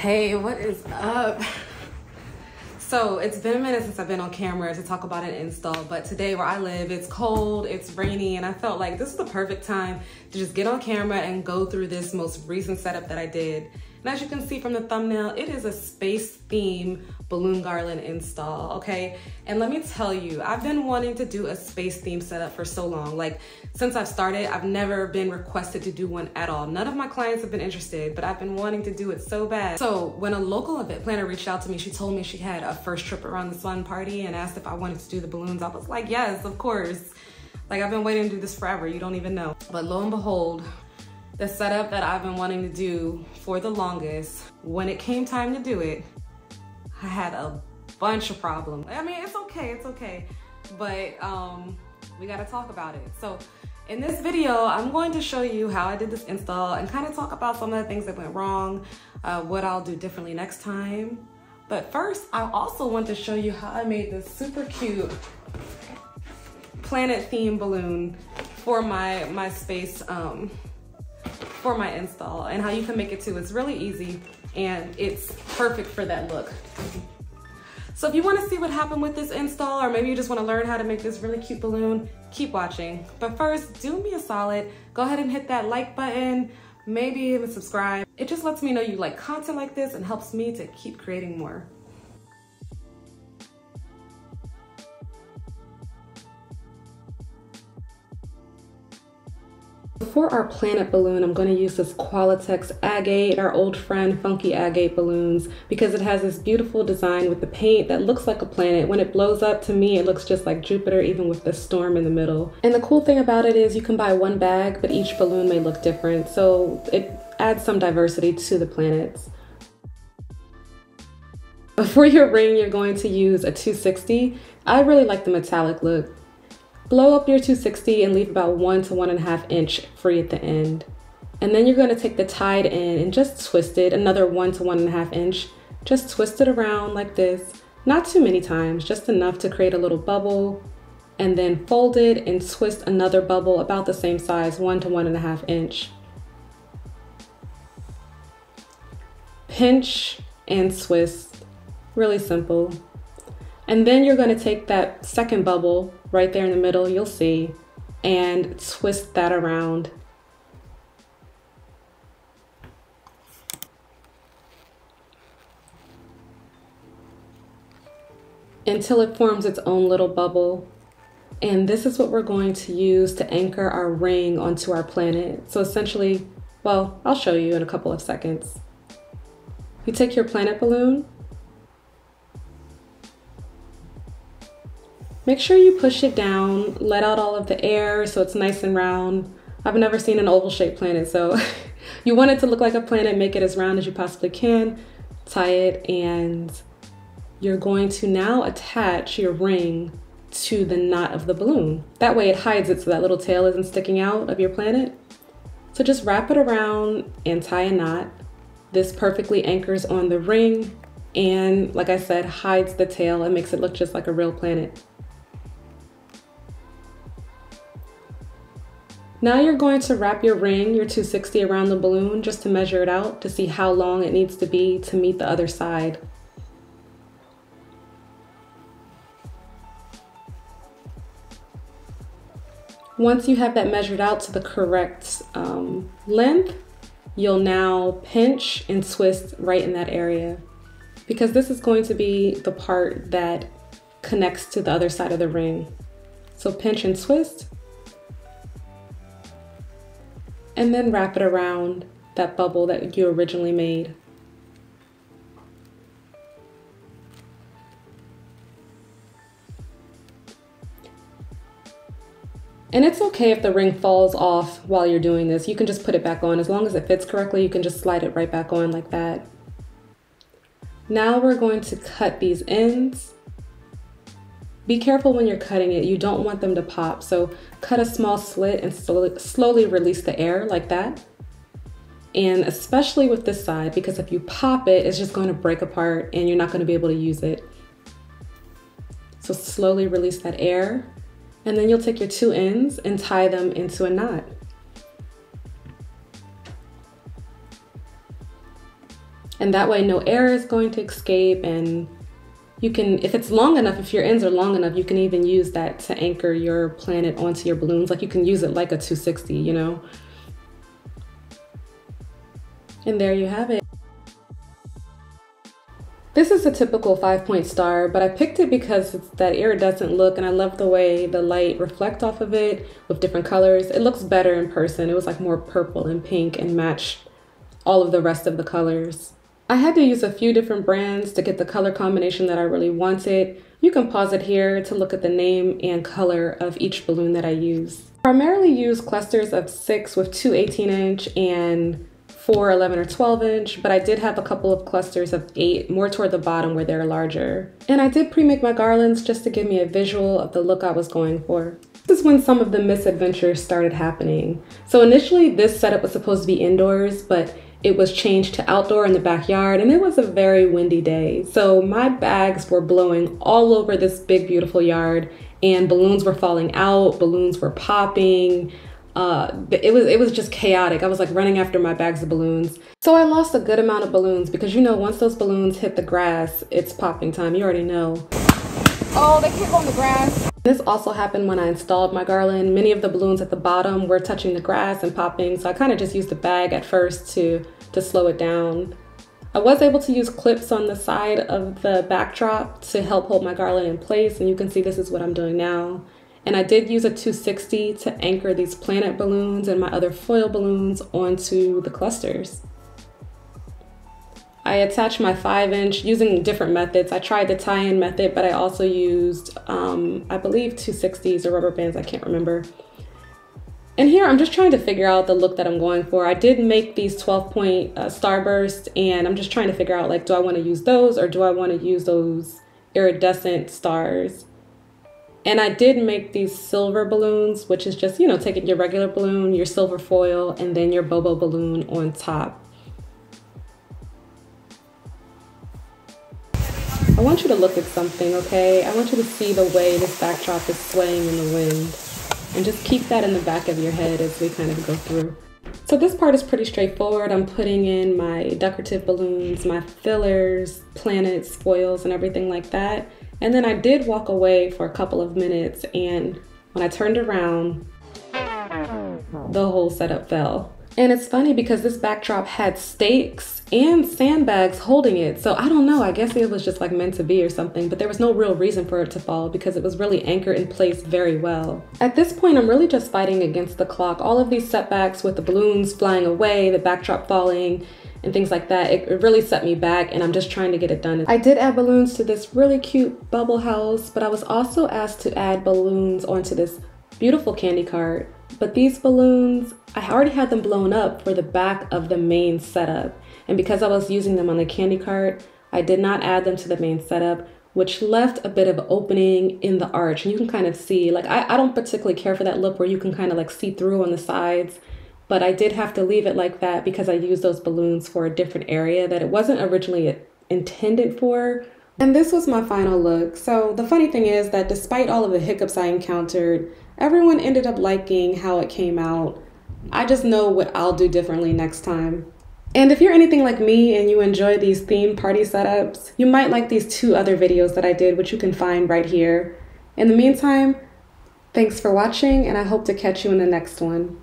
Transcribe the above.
Hey, what is up? So it's been a minute since I've been on camera to talk about an install, but today where I live, it's cold, it's rainy, and I felt like this is the perfect time to just get on camera and go through this most recent setup that I did. And as you can see from the thumbnail, it is a space theme balloon garland install, okay? And let me tell you, I've been wanting to do a space theme setup for so long. Like since I've started, I've never been requested to do one at all. None of my clients have been interested, but I've been wanting to do it so bad. So when a local event planner reached out to me, she told me she had a first trip around the sun party and asked if I wanted to do the balloons. I was like, yes, of course. Like I've been waiting to do this forever, you don't even know. But lo and behold, the setup that I've been wanting to do for the longest, when it came time to do it, I had a bunch of problems. I mean, it's okay, it's okay, but um, we gotta talk about it. So in this video, I'm going to show you how I did this install and kind of talk about some of the things that went wrong, uh, what I'll do differently next time. But first, I also want to show you how I made this super cute planet theme balloon for my, my space um, for my install and how you can make it too. It's really easy and it's perfect for that look. So if you wanna see what happened with this install or maybe you just wanna learn how to make this really cute balloon, keep watching. But first, do me a solid, go ahead and hit that like button, maybe even subscribe. It just lets me know you like content like this and helps me to keep creating more. For our planet balloon, I'm going to use this Qualatex Agate, our old friend Funky Agate balloons, because it has this beautiful design with the paint that looks like a planet. When it blows up, to me, it looks just like Jupiter, even with the storm in the middle. And the cool thing about it is you can buy one bag, but each balloon may look different, so it adds some diversity to the planets. For your ring, you're going to use a 260. I really like the metallic look. Blow up your 260 and leave about one to one and a half inch free at the end. And then you're going to take the tied end and just twist it another one to one and a half inch. Just twist it around like this. Not too many times, just enough to create a little bubble. And then fold it and twist another bubble about the same size, one to one and a half inch. Pinch and twist, really simple. And then you're going to take that second bubble right there in the middle, you'll see, and twist that around. Until it forms its own little bubble. And this is what we're going to use to anchor our ring onto our planet. So essentially, well, I'll show you in a couple of seconds. You take your planet balloon Make sure you push it down, let out all of the air so it's nice and round. I've never seen an oval shaped planet, so you want it to look like a planet, make it as round as you possibly can, tie it, and you're going to now attach your ring to the knot of the balloon. That way it hides it so that little tail isn't sticking out of your planet. So just wrap it around and tie a knot. This perfectly anchors on the ring and like I said, hides the tail and makes it look just like a real planet. Now you're going to wrap your ring, your 260 around the balloon just to measure it out to see how long it needs to be to meet the other side. Once you have that measured out to the correct um, length, you'll now pinch and twist right in that area because this is going to be the part that connects to the other side of the ring. So pinch and twist and then wrap it around that bubble that you originally made. And it's okay if the ring falls off while you're doing this. You can just put it back on. As long as it fits correctly, you can just slide it right back on like that. Now we're going to cut these ends. Be careful when you're cutting it. You don't want them to pop. So cut a small slit and slowly, release the air like that. And especially with this side, because if you pop it, it's just going to break apart and you're not going to be able to use it. So slowly release that air. And then you'll take your two ends and tie them into a knot. And that way no air is going to escape and you can, if it's long enough, if your ends are long enough, you can even use that to anchor your planet onto your balloons. Like you can use it like a 260, you know? And there you have it. This is a typical five point star, but I picked it because it's that iridescent look and I love the way the light reflects off of it with different colors. It looks better in person. It was like more purple and pink and matched all of the rest of the colors. I had to use a few different brands to get the color combination that I really wanted. You can pause it here to look at the name and color of each balloon that I use. Primarily use clusters of six with two 18 inch and four 11 or 12 inch, but I did have a couple of clusters of eight, more toward the bottom where they're larger. And I did pre-make my garlands just to give me a visual of the look I was going for. This is when some of the misadventures started happening. So initially this setup was supposed to be indoors, but it was changed to outdoor in the backyard and it was a very windy day. So my bags were blowing all over this big, beautiful yard and balloons were falling out, balloons were popping, uh, it was it was just chaotic. I was like running after my bags of balloons. So I lost a good amount of balloons because you know once those balloons hit the grass, it's popping time. You already know. Oh, they go in the grass. This also happened when I installed my garland. Many of the balloons at the bottom were touching the grass and popping, so I kind of just used the bag at first to to slow it down. I was able to use clips on the side of the backdrop to help hold my garland in place, and you can see this is what I'm doing now. And I did use a 260 to anchor these planet balloons and my other foil balloons onto the clusters. I attached my five inch using different methods. I tried the tie-in method, but I also used, um, I believe 260s or rubber bands, I can't remember. And here I'm just trying to figure out the look that I'm going for. I did make these 12 point uh, starburst and I'm just trying to figure out like, do I wanna use those or do I wanna use those iridescent stars? And I did make these silver balloons, which is just, you know, taking your regular balloon, your silver foil, and then your Bobo balloon on top. I want you to look at something, okay? I want you to see the way this backdrop is swaying in the wind. And just keep that in the back of your head as we kind of go through. So this part is pretty straightforward. I'm putting in my decorative balloons, my fillers, planets, foils, and everything like that. And then I did walk away for a couple of minutes, and when I turned around, the whole setup fell. And it's funny because this backdrop had stakes and sandbags holding it. So I don't know, I guess it was just like meant to be or something, but there was no real reason for it to fall because it was really anchored in place very well. At this point, I'm really just fighting against the clock. All of these setbacks with the balloons flying away, the backdrop falling, and things like that. It, really set me back and I'm just trying to get it done. I did add balloons to this really cute bubble house, but I was also asked to add balloons onto this beautiful candy cart. But these balloons, I already had them blown up for the back of the main setup. And because I was using them on the candy cart, I did not add them to the main setup, which left a bit of opening in the arch. And you can kind of see, like, I, I don't particularly care for that look where you can kind of like see through on the sides but I did have to leave it like that because I used those balloons for a different area that it wasn't originally intended for. And this was my final look. So the funny thing is that despite all of the hiccups I encountered, everyone ended up liking how it came out. I just know what I'll do differently next time. And if you're anything like me and you enjoy these theme party setups, you might like these two other videos that I did, which you can find right here. In the meantime, thanks for watching and I hope to catch you in the next one.